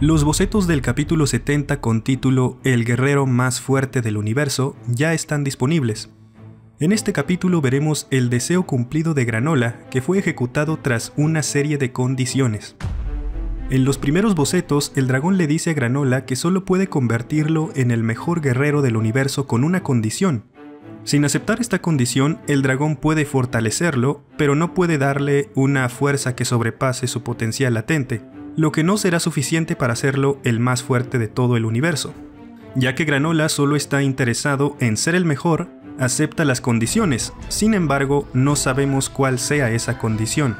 Los bocetos del capítulo 70 con título El guerrero más fuerte del universo ya están disponibles. En este capítulo veremos el deseo cumplido de Granola que fue ejecutado tras una serie de condiciones. En los primeros bocetos, el dragón le dice a Granola que solo puede convertirlo en el mejor guerrero del universo con una condición. Sin aceptar esta condición, el dragón puede fortalecerlo, pero no puede darle una fuerza que sobrepase su potencial latente, lo que no será suficiente para hacerlo el más fuerte de todo el universo. Ya que Granola solo está interesado en ser el mejor, acepta las condiciones, sin embargo no sabemos cuál sea esa condición.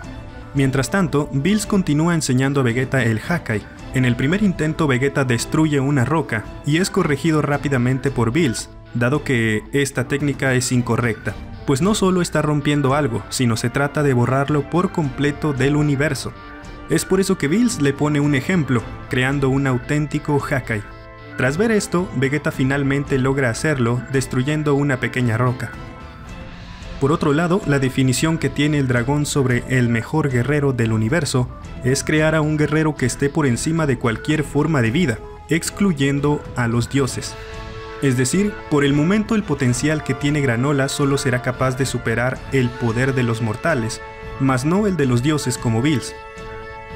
Mientras tanto, Bills continúa enseñando a Vegeta el Hakai. En el primer intento Vegeta destruye una roca y es corregido rápidamente por Bills, dado que esta técnica es incorrecta, pues no solo está rompiendo algo, sino se trata de borrarlo por completo del universo. Es por eso que Bills le pone un ejemplo, creando un auténtico Hakai. Tras ver esto, Vegeta finalmente logra hacerlo, destruyendo una pequeña roca. Por otro lado, la definición que tiene el dragón sobre el mejor guerrero del universo es crear a un guerrero que esté por encima de cualquier forma de vida, excluyendo a los dioses. Es decir, por el momento el potencial que tiene Granola solo será capaz de superar el poder de los mortales, mas no el de los dioses como Bills.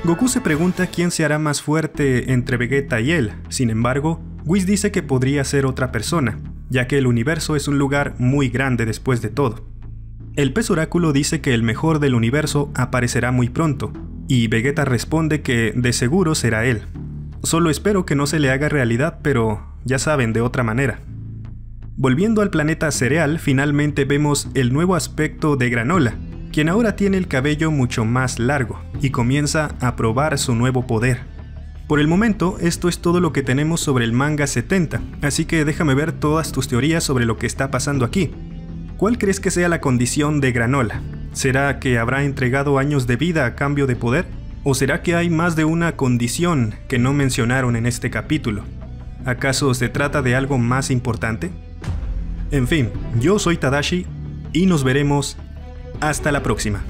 Goku se pregunta quién se hará más fuerte entre Vegeta y él, sin embargo, Whis dice que podría ser otra persona, ya que el universo es un lugar muy grande después de todo. El pez oráculo dice que el mejor del universo aparecerá muy pronto, y Vegeta responde que de seguro será él. Solo espero que no se le haga realidad, pero ya saben, de otra manera. Volviendo al planeta cereal, finalmente vemos el nuevo aspecto de Granola, quien ahora tiene el cabello mucho más largo y comienza a probar su nuevo poder. Por el momento, esto es todo lo que tenemos sobre el manga 70, así que déjame ver todas tus teorías sobre lo que está pasando aquí. ¿Cuál crees que sea la condición de Granola? ¿Será que habrá entregado años de vida a cambio de poder? ¿O será que hay más de una condición que no mencionaron en este capítulo? ¿Acaso se trata de algo más importante? En fin, yo soy Tadashi y nos veremos hasta la próxima.